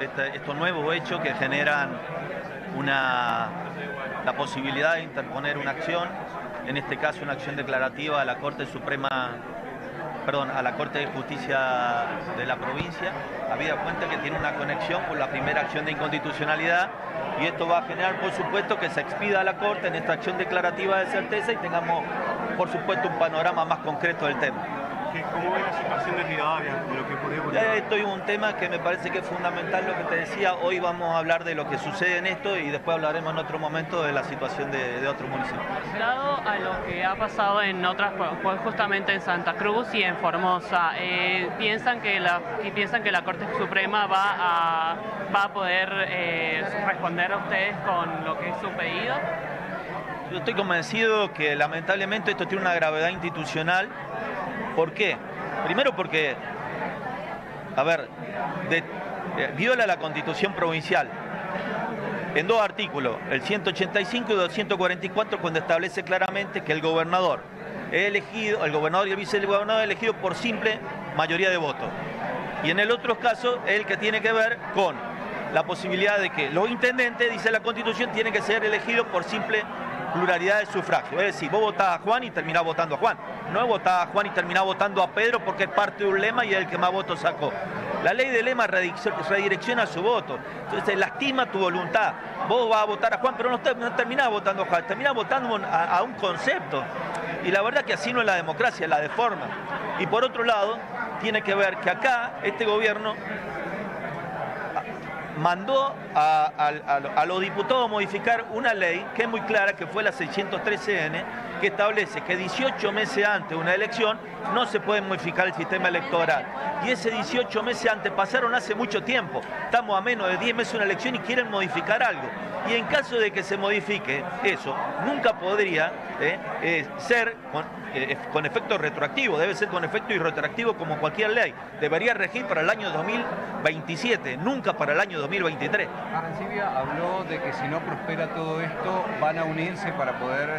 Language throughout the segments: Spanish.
estos nuevos hechos que generan una, la posibilidad de interponer una acción, en este caso una acción declarativa a la Corte Suprema, perdón, a la Corte de Justicia de la provincia, habida cuenta que tiene una conexión con la primera acción de inconstitucionalidad y esto va a generar, por supuesto, que se expida a la Corte en esta acción declarativa de certeza y tengamos, por supuesto, un panorama más concreto del tema. ¿Qué- ¿Cómo ve la situación de Rivadavia, de lo que ocurrió con Ya esto es un tema que me parece que es fundamental lo que te decía. Hoy vamos a hablar de lo que sucede en esto y después hablaremos en otro momento de la situación de, de otro municipio. Dado a lo que ha pasado en otras, pues justamente en Santa Cruz y en Formosa, eh, piensan que la y piensan que la Corte Suprema va a va a poder eh, responder a ustedes con lo que es su pedido. Yo estoy convencido que lamentablemente esto tiene una gravedad institucional. ¿Por qué? Primero porque, a ver, eh, viola la constitución provincial en dos artículos, el 185 y 244, cuando establece claramente que el gobernador es elegido, el gobernador y el vicegobernador es elegido por simple mayoría de votos. Y en el otro caso el que tiene que ver con la posibilidad de que los intendentes, dice la constitución, tienen que ser elegidos por simple pluralidad de sufragio. Es decir, vos votás a Juan y terminás votando a Juan. No votás a Juan y terminás votando a Pedro porque es parte de un lema y es el que más votos sacó. La ley de lema redirecciona su voto. Entonces lastima tu voluntad. Vos vas a votar a Juan, pero no, no terminás votando a Juan, terminás votando a, un concepto. Y la verdad que así no es la democracia, la deforma. Y por otro lado, tiene que ver que acá este gobierno mandó a, a- a lo- a los diputados modificar una ley que es muy clara, que fue la 613N, que establece que 18 meses antes de una elección no se puede modificar el sistema electoral. Y ese 18 meses antes pasaron hace mucho tiempo. Estamos a menos de 10 meses de una elección y quieren modificar algo. Y en caso de que se modifique eso, nunca podría eh, eh, ser con, eh, con efecto retroactivo, debe ser con efecto irretroactivo como cualquier ley. Debería regir para el año 2027, nunca para el año 2023. Arancibia habló de que si no prospera todo esto, van a unirse para poder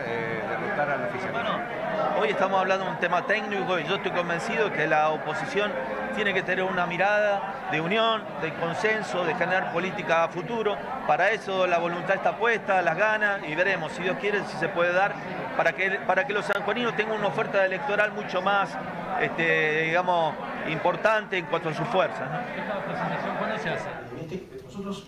estamos hablando de un tema técnico y yo estoy convencido que la oposición tiene que tener una mirada de unión, de consenso, de generar política a futuro. Para eso la voluntad está puesta, las ganas y veremos, si Dios quiere, si se puede dar para que, para que los sanjuaninos tengan una oferta electoral mucho más, este, digamos, importante en cuanto a su fuerza. ¿no? ¿Esta presentación cuándo se hace? Nosotros